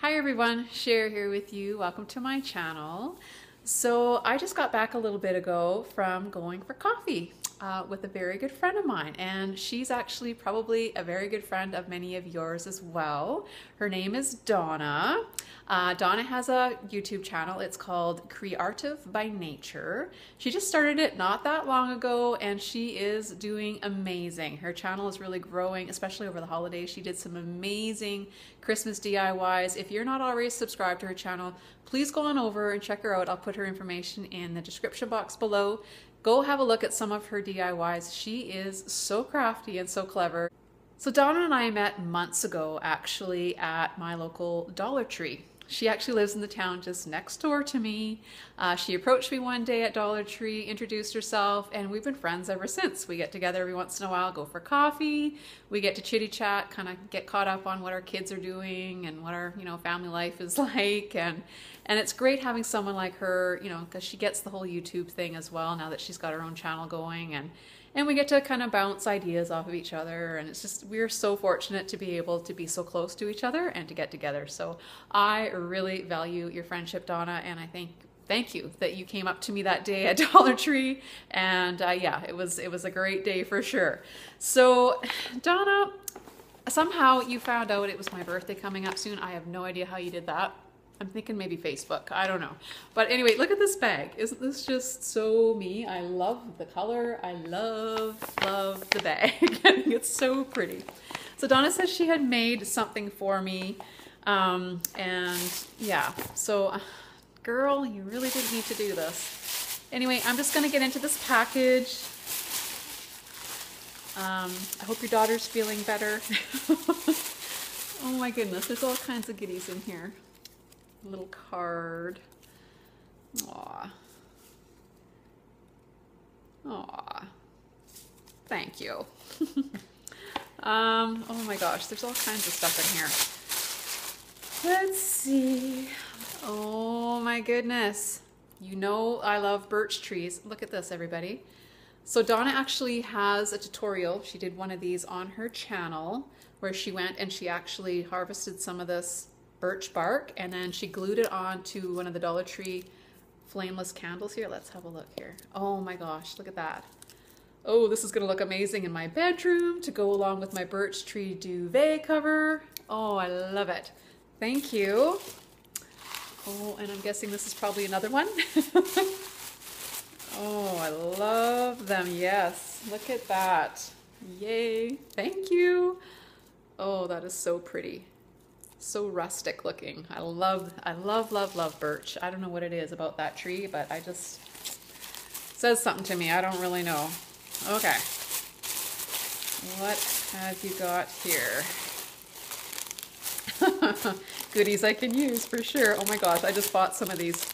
Hi everyone, Sher here with you. Welcome to my channel. So I just got back a little bit ago from going for coffee uh, with a very good friend of mine and she's actually probably a very good friend of many of yours as well. Her name is Donna. Uh, Donna has a YouTube channel. It's called Creative by Nature. She just started it not that long ago and she is doing amazing. Her channel is really growing, especially over the holidays. She did some amazing Christmas DIYs. If you're not already subscribed to her channel, please go on over and check her out. I'll put her information in the description box below. Go have a look at some of her DIYs. She is so crafty and so clever. So Donna and I met months ago actually at my local Dollar Tree. She actually lives in the town just next door to me. Uh, she approached me one day at Dollar Tree, introduced herself, and we've been friends ever since. We get together every once in a while, go for coffee. We get to chitty chat, kind of get caught up on what our kids are doing and what our you know family life is like, and and it's great having someone like her, you know, because she gets the whole YouTube thing as well now that she's got her own channel going and and we get to kind of bounce ideas off of each other and it's just we're so fortunate to be able to be so close to each other and to get together. So i really value your friendship donna and i think thank you that you came up to me that day at dollar tree. And uh, yeah it was it was a great day for sure. So donna somehow you found out it was my birthday coming up soon. I have no idea how you did that I'm thinking maybe Facebook. I don't know. But anyway, look at this bag. Isn't this just so me? I love the color. I love, love the bag. It's so pretty. So Donna says she had made something for me. Um, and yeah, so girl, you really didn't need to do this. Anyway, I'm just going to get into this package. Um, I hope your daughter's feeling better. oh my goodness, there's all kinds of goodies in here little card. Aw. Aw. Thank you. um, oh my gosh, there's all kinds of stuff in here. Let's see. Oh my goodness. You know I love birch trees. Look at this, everybody. So Donna actually has a tutorial. She did one of these on her channel where she went and she actually harvested some of this birch bark and then she glued it on to one of the Dollar Tree flameless candles here. Let's have a look here. Oh my gosh, look at that. Oh, this is gonna look amazing in my bedroom to go along with my birch tree duvet cover. Oh, I love it. Thank you. Oh, and I'm guessing this is probably another one. oh, I love them. Yes, look at that. Yay, thank you. Oh, that is so pretty so rustic looking. I love, I love, love, love birch. I don't know what it is about that tree, but I just, says something to me. I don't really know. Okay. What have you got here? Goodies I can use for sure. Oh my gosh, I just bought some of these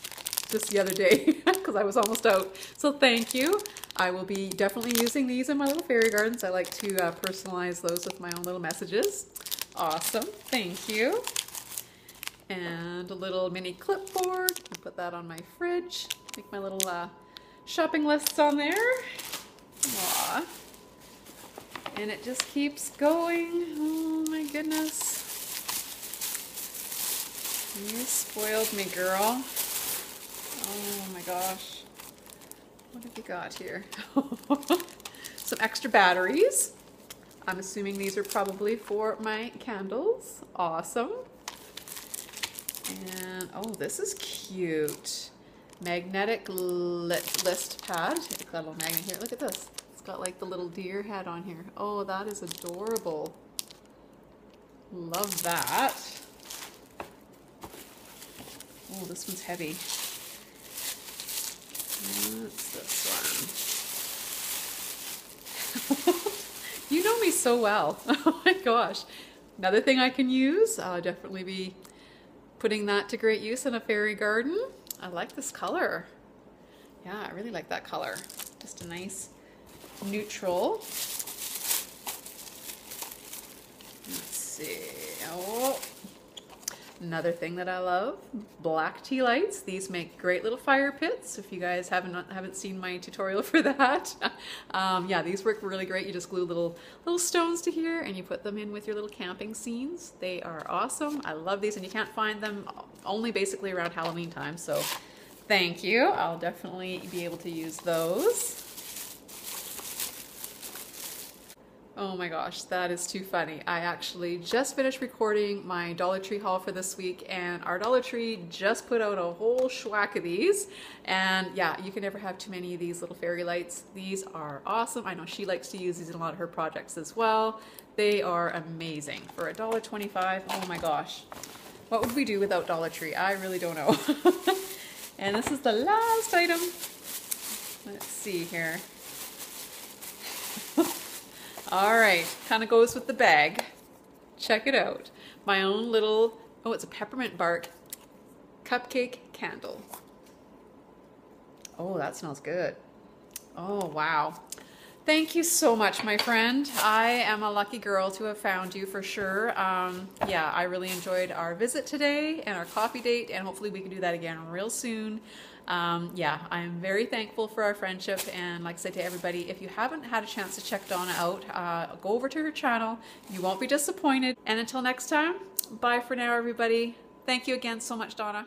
just the other day because I was almost out. So thank you. I will be definitely using these in my little fairy gardens. I like to uh, personalize those with my own little messages. Awesome, thank you. And a little mini clipboard. I'll put that on my fridge. Make my little uh, shopping lists on there. Aww. And it just keeps going. Oh my goodness. You spoiled me, girl. Oh my gosh. What have you got here? Some extra batteries. I'm assuming these are probably for my candles. Awesome. And, oh, this is cute. Magnetic list pad. It's got a little magnet here. Look at this. It's got like the little deer head on here. Oh, that is adorable. Love that. Oh, this one's heavy. What's this one? You know me so well. oh my gosh. Another thing I can use, I'll definitely be putting that to great use in a fairy garden. I like this color. Yeah, I really like that color. Just a nice neutral. Let's see. Oh, Another thing that I love, black tea lights. These make great little fire pits. If you guys haven't haven't seen my tutorial for that, um, yeah, these work really great. You just glue little little stones to here and you put them in with your little camping scenes. They are awesome. I love these and you can't find them only basically around Halloween time. So thank you. I'll definitely be able to use those. Oh my gosh, that is too funny. I actually just finished recording my Dollar Tree haul for this week and our Dollar Tree just put out a whole schwack of these. And yeah, you can never have too many of these little fairy lights. These are awesome. I know she likes to use these in a lot of her projects as well. They are amazing. For $1.25, oh my gosh. What would we do without Dollar Tree? I really don't know. and this is the last item. Let's see here. All right, kind of goes with the bag. Check it out. My own little, oh, it's a peppermint bark cupcake candle. Oh, that smells good. Oh, wow. Thank you so much, my friend. I am a lucky girl to have found you for sure. Um, yeah, I really enjoyed our visit today and our coffee date, and hopefully we can do that again real soon um, yeah, I'm very thankful for our friendship. And like I said to everybody, if you haven't had a chance to check Donna out, uh, go over to her channel. You won't be disappointed. And until next time, bye for now, everybody. Thank you again so much, Donna.